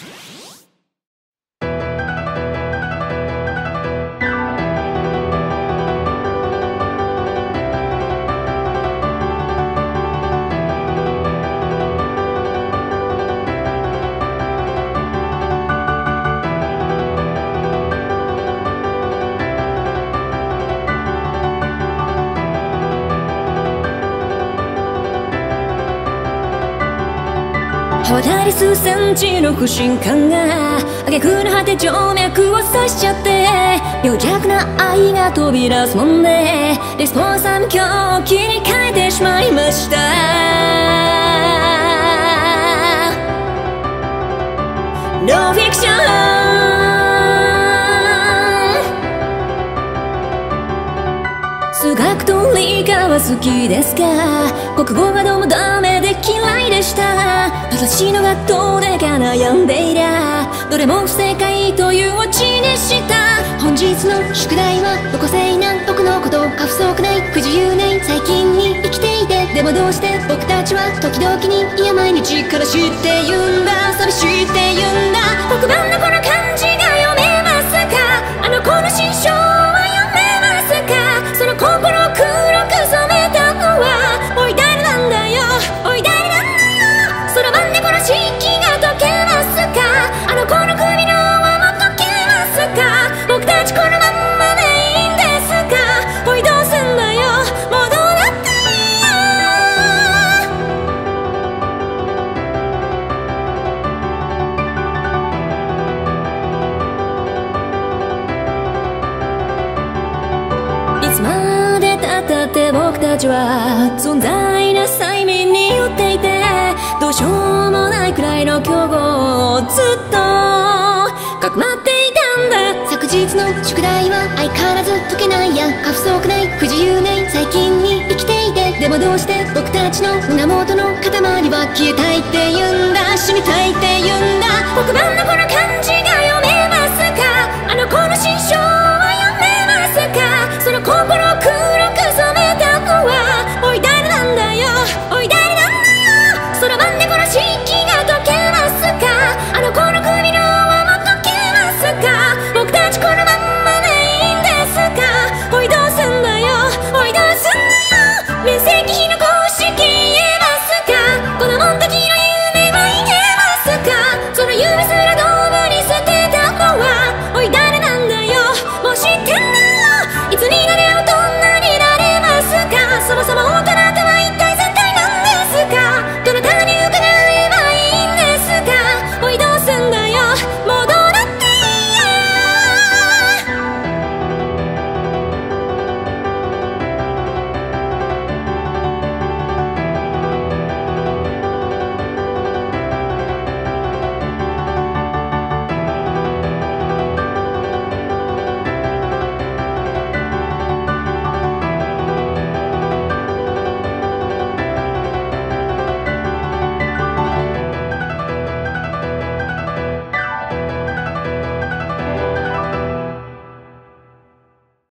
Yeah. 渡り数センチの不信感が挙句の果て静脈を刺しちゃって病弱な愛が飛び出すもんねレスポンサー向今日切り替えてしまいました。ノンフ数学と理科は好きですか？国語がどうもダメで嫌いでした。私のがどれか悩んでいりゃどれも不正解というオチにした。本日の宿題はどこせいな僕のこと過不足ない不自由ない最近に生きていて。でもどうして僕たちは時々にいや毎日から知って言うんだ寂しいって言うんだ。黒板のこの漢字ちは存在な催眠に酔っていてどうしようもないくらいの競合をずっとかくまっていたんだ。昨日の宿題は相変わらず解けないや過不足ない不自由ない最近に生きていてでもどうして僕たちの胸元の塊は消えたいって言う